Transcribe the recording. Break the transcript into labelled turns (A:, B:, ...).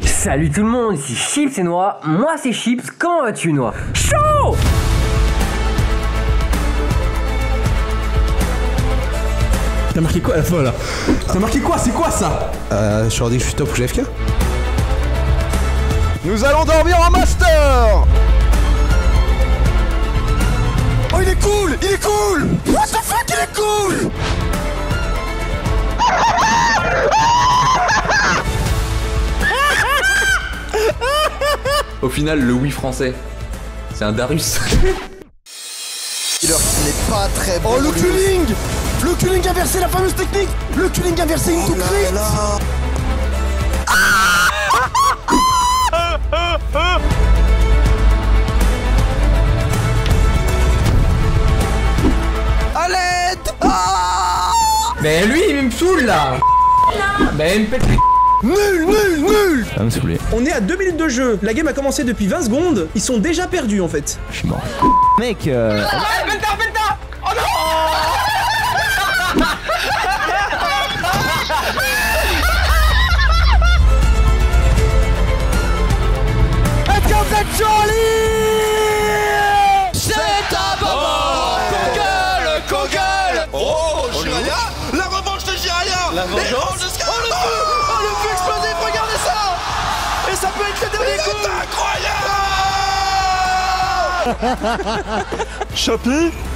A: Salut tout le monde, ici Chips et Noix. Moi c'est Chips, comment vas-tu Noix? Chaud!
B: T'as marqué quoi? À la fin là. T'as marqué quoi? C'est quoi ça?
C: Euh, je leur dis que je suis top ou GFK
D: Nous allons dormir en master! Oh il est cool! Il est cool
E: Au final, le oui français, c'est un Darus.
D: Il n'est pas très bon. Oh le culling! Le culling inversé, la fameuse technique! Le culling inversé crit À l'aide Ah
B: Mais lui il me saoule là. Mais il me pète
D: Nul, nul, nul.
E: Ça me saouler.
B: On est à 2 minutes de jeu, la game a commencé depuis 20 secondes, ils sont déjà perdus en fait.
E: Je suis mort.
A: Mec, euh...
D: Est-ce que vous êtes jolis C'est un moment Kogel Kogel Oh, Jiraya La revanche de Jiraya La revanche incroyable Chapi